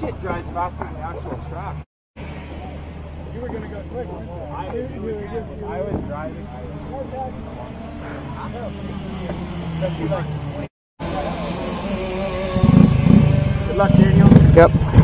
shit drives faster than the actual track. You were gonna go quick. I, I was driving. I was, Good luck, Daniel. Yep.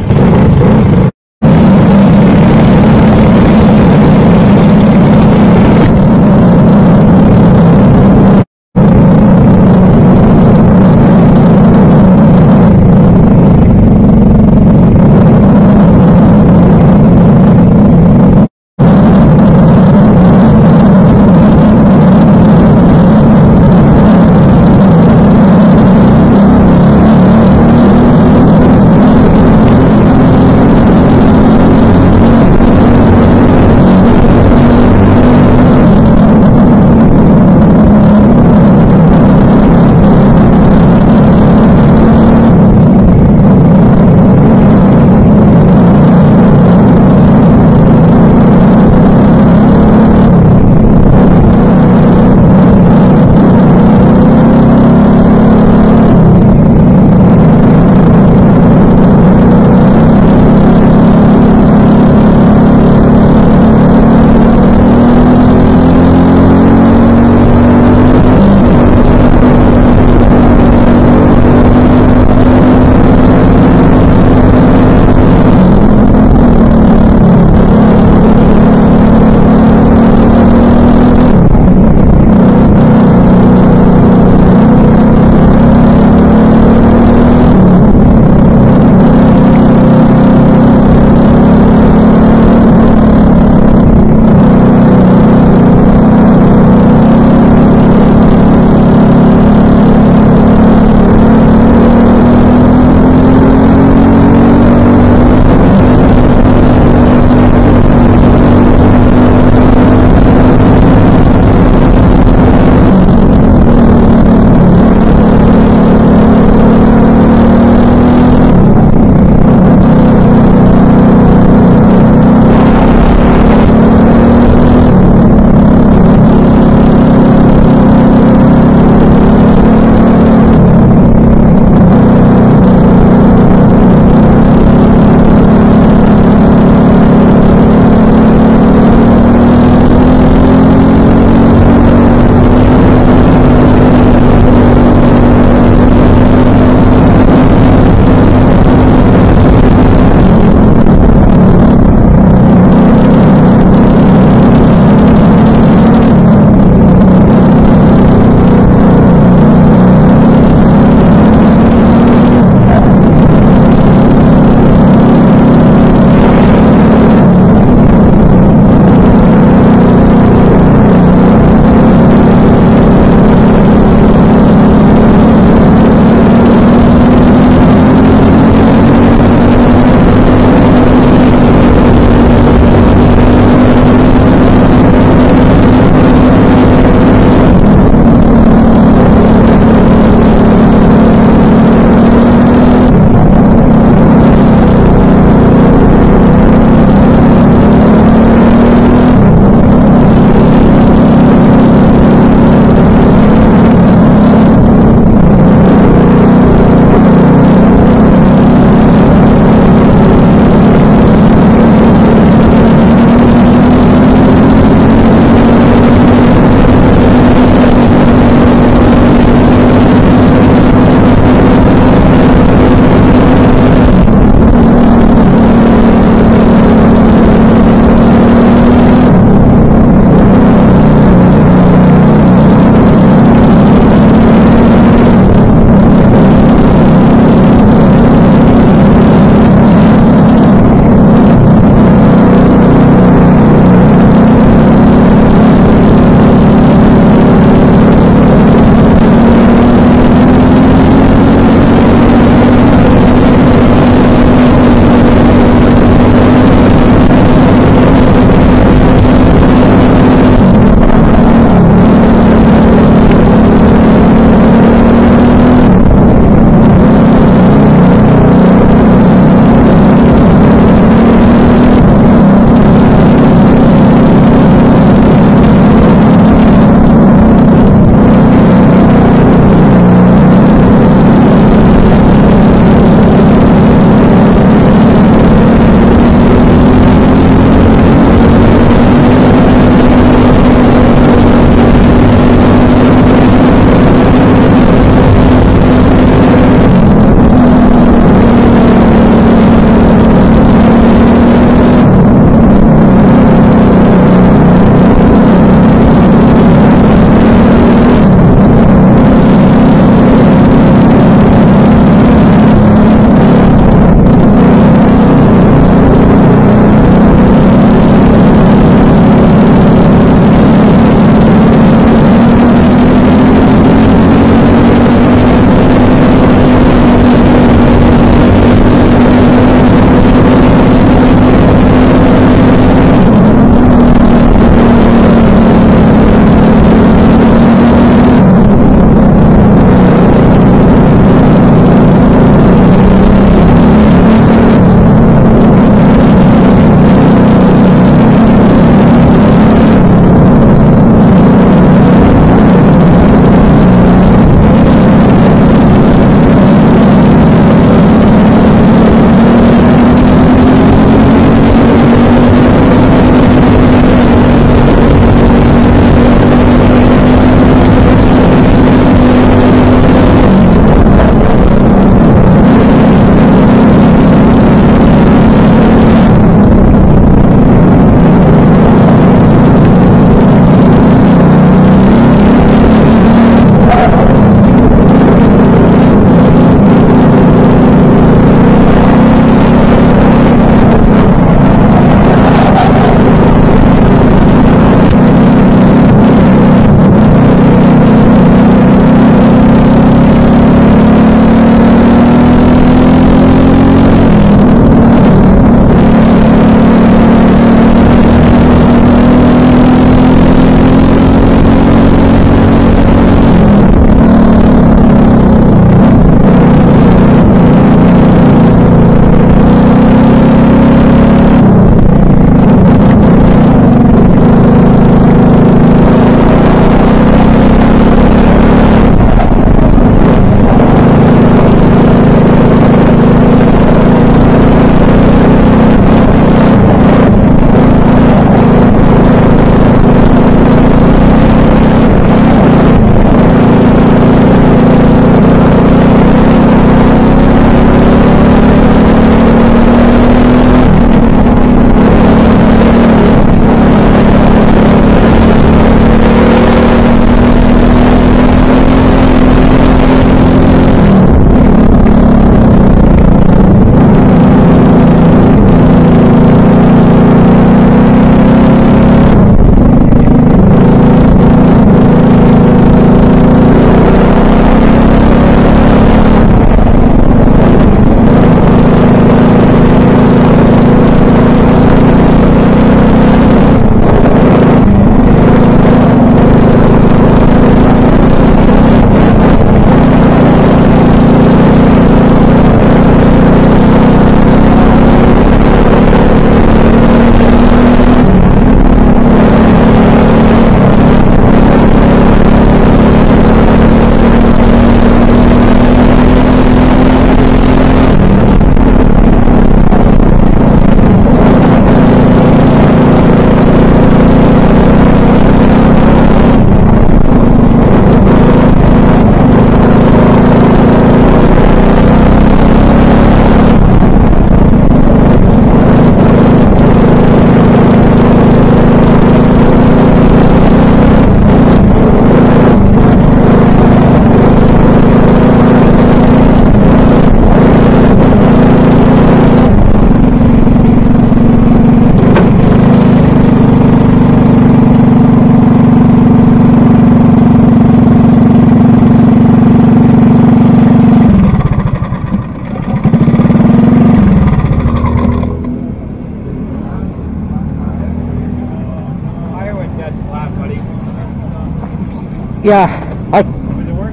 Yeah. I Does it work?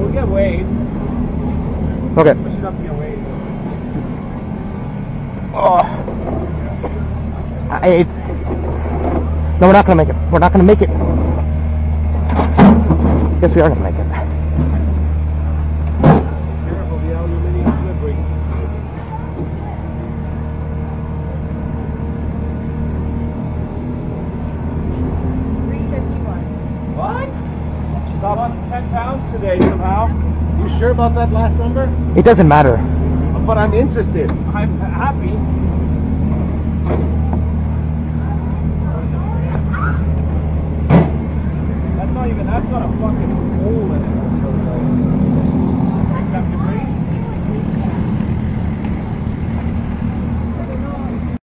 We'll get Wade. okay. Push it up to get Wade. Oh. I, it's no, we're not gonna make it. We're not gonna make it. Yes, we are gonna make it. Sure about that last number? It doesn't matter. But I'm interested. I'm happy. That's not even, that's not a fucking hole